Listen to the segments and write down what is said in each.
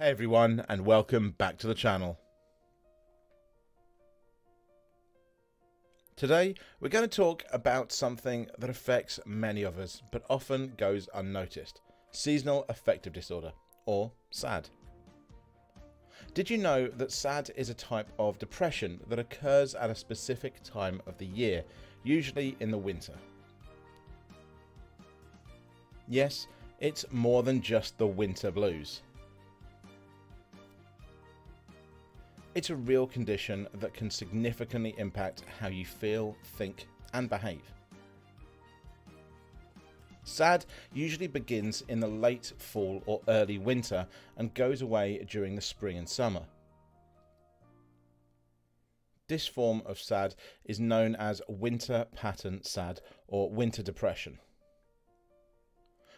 Hey everyone and welcome back to the channel. Today we're going to talk about something that affects many of us but often goes unnoticed. Seasonal affective disorder or SAD. Did you know that SAD is a type of depression that occurs at a specific time of the year, usually in the winter? Yes, it's more than just the winter blues. It's a real condition that can significantly impact how you feel, think, and behave. SAD usually begins in the late fall or early winter and goes away during the spring and summer. This form of SAD is known as winter pattern SAD or winter depression.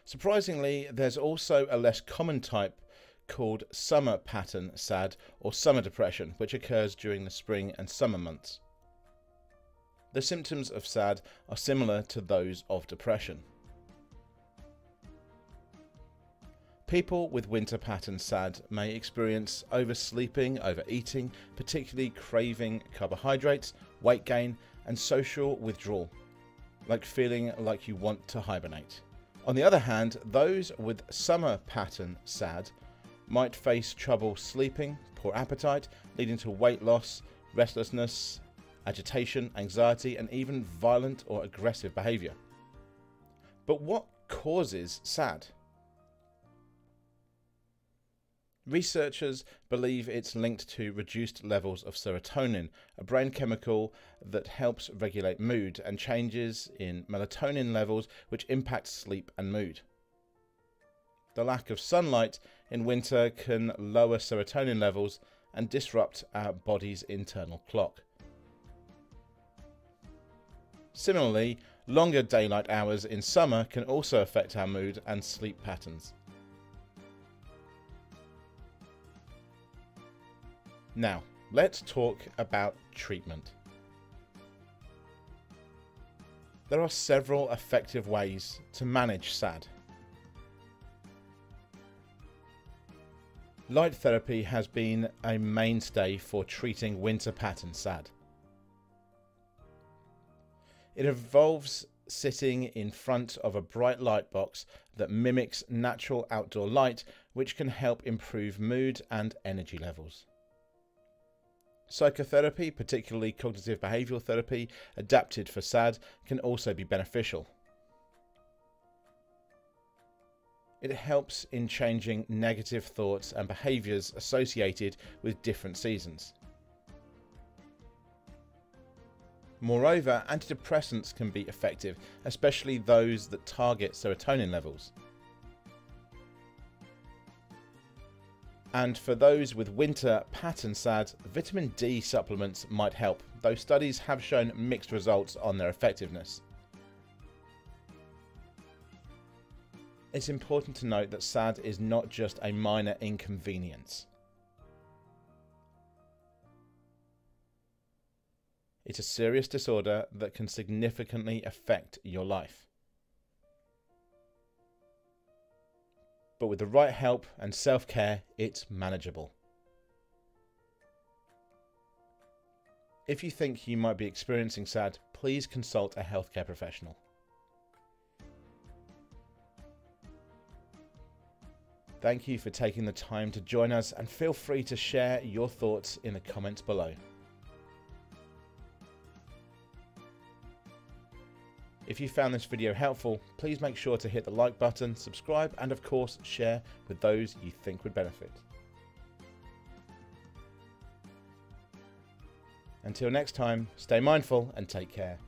Surprisingly, there's also a less common type called summer pattern SAD or summer depression, which occurs during the spring and summer months. The symptoms of SAD are similar to those of depression. People with winter pattern SAD may experience oversleeping, overeating, particularly craving carbohydrates, weight gain, and social withdrawal, like feeling like you want to hibernate. On the other hand, those with summer pattern SAD might face trouble sleeping, poor appetite, leading to weight loss, restlessness, agitation, anxiety, and even violent or aggressive behavior. But what causes SAD? Researchers believe it's linked to reduced levels of serotonin, a brain chemical that helps regulate mood, and changes in melatonin levels which impact sleep and mood. The lack of sunlight in winter can lower serotonin levels and disrupt our body's internal clock. Similarly, longer daylight hours in summer can also affect our mood and sleep patterns. Now, let's talk about treatment. There are several effective ways to manage SAD. Light therapy has been a mainstay for treating winter pattern SAD. It involves sitting in front of a bright light box that mimics natural outdoor light, which can help improve mood and energy levels. Psychotherapy, particularly cognitive behavioural therapy, adapted for SAD, can also be beneficial. It helps in changing negative thoughts and behaviours associated with different seasons. Moreover, antidepressants can be effective, especially those that target serotonin levels. And for those with winter pattern SAD, vitamin D supplements might help, though studies have shown mixed results on their effectiveness. It's important to note that SAD is not just a minor inconvenience. It's a serious disorder that can significantly affect your life. but with the right help and self care, it's manageable. If you think you might be experiencing SAD, please consult a healthcare professional. Thank you for taking the time to join us and feel free to share your thoughts in the comments below. If you found this video helpful, please make sure to hit the like button, subscribe, and of course share with those you think would benefit. Until next time, stay mindful and take care.